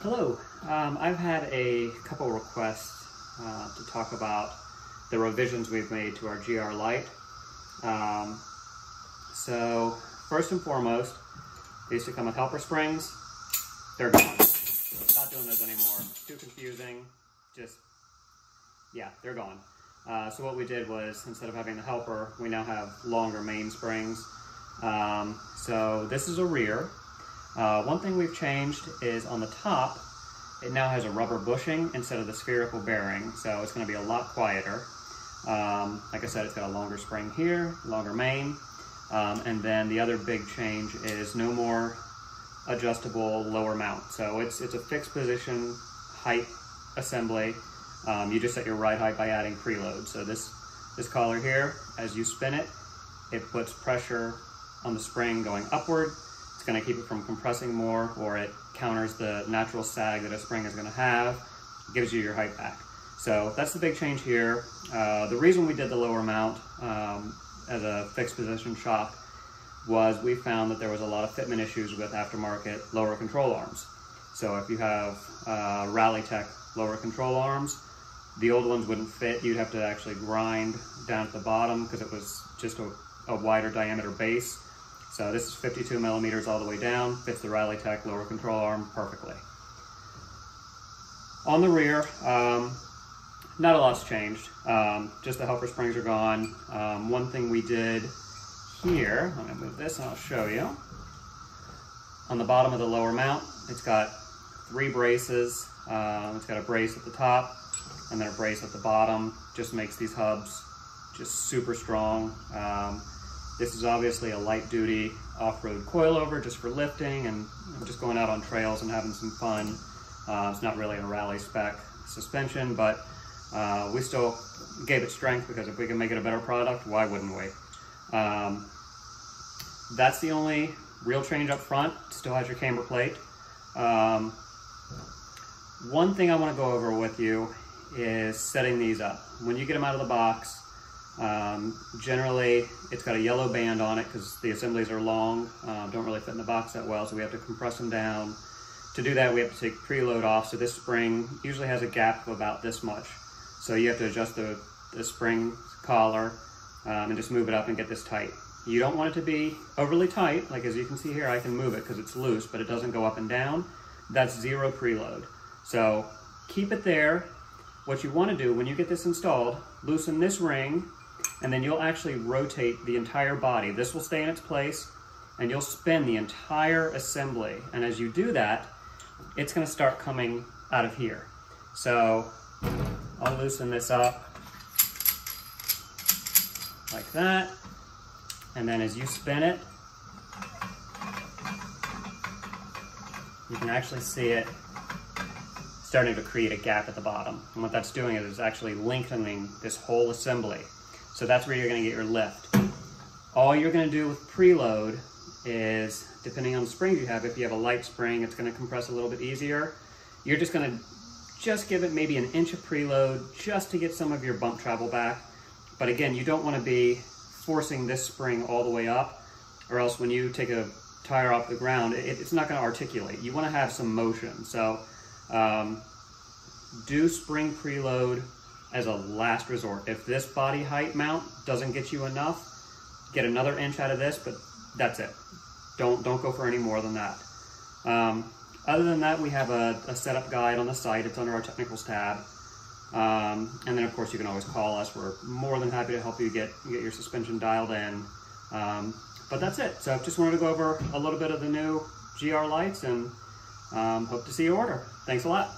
Hello. Um, I've had a couple requests uh, to talk about the revisions we've made to our GR Lite. Um, so first and foremost, they used to come with helper springs. They're gone. Not doing those anymore. Too confusing. Just, yeah, they're gone. Uh, so what we did was, instead of having the helper, we now have longer mainsprings. Um, so this is a rear. Uh, one thing we've changed is on the top, it now has a rubber bushing instead of the spherical bearing, so it's going to be a lot quieter. Um, like I said, it's got a longer spring here, longer main, um, and then the other big change is no more adjustable lower mount. So it's, it's a fixed position height assembly. Um, you just set your ride height by adding preload. So this, this collar here, as you spin it, it puts pressure on the spring going upward. It's going to keep it from compressing more, or it counters the natural sag that a spring is going to have. It gives you your height back. So that's the big change here. Uh, the reason we did the lower mount um, as a fixed position shock was we found that there was a lot of fitment issues with aftermarket lower control arms. So if you have uh, Rallitek lower control arms, the old ones wouldn't fit. You'd have to actually grind down at the bottom because it was just a, a wider diameter base. So this is 52 millimeters all the way down, fits the Rallitek lower control arm perfectly. On the rear, um, not a lot's changed. Um, just the helper springs are gone. Um, one thing we did here, I'm gonna move this and I'll show you. On the bottom of the lower mount, it's got three braces. Uh, it's got a brace at the top and then a brace at the bottom. Just makes these hubs just super strong. Um, this is obviously a light duty off-road coilover just for lifting and just going out on trails and having some fun. Uh, it's not really a rally spec suspension, but uh, we still gave it strength because if we can make it a better product, why wouldn't we? Um, that's the only real change up front. Still has your camber plate. Um, one thing I want to go over with you is setting these up. When you get them out of the box, um, generally it's got a yellow band on it because the assemblies are long, uh, don't really fit in the box that well, so we have to compress them down. To do that, we have to take preload off, so this spring usually has a gap of about this much. So you have to adjust the, the spring collar um, and just move it up and get this tight. You don't want it to be overly tight, like as you can see here, I can move it because it's loose, but it doesn't go up and down. That's zero preload. So keep it there. What you want to do when you get this installed, loosen this ring, and then you'll actually rotate the entire body. This will stay in its place, and you'll spin the entire assembly. And as you do that, it's going to start coming out of here. So I'll loosen this up like that. And then as you spin it, you can actually see it starting to create a gap at the bottom. And what that's doing is it's actually lengthening this whole assembly. So that's where you're gonna get your lift. All you're gonna do with preload is, depending on the springs you have, if you have a light spring, it's gonna compress a little bit easier. You're just gonna just give it maybe an inch of preload just to get some of your bump travel back. But again, you don't want to be forcing this spring all the way up or else when you take a tire off the ground, it, it's not going to articulate. You want to have some motion. So um, do spring preload as a last resort. If this body height mount doesn't get you enough, get another inch out of this, but that's it. Don't, don't go for any more than that. Um, other than that, we have a, a, setup guide on the site. It's under our technicals tab. Um, and then of course you can always call us. We're more than happy to help you get, get your suspension dialed in. Um, but that's it. So just wanted to go over a little bit of the new GR Lites and um, hope to see you order. Thanks a lot.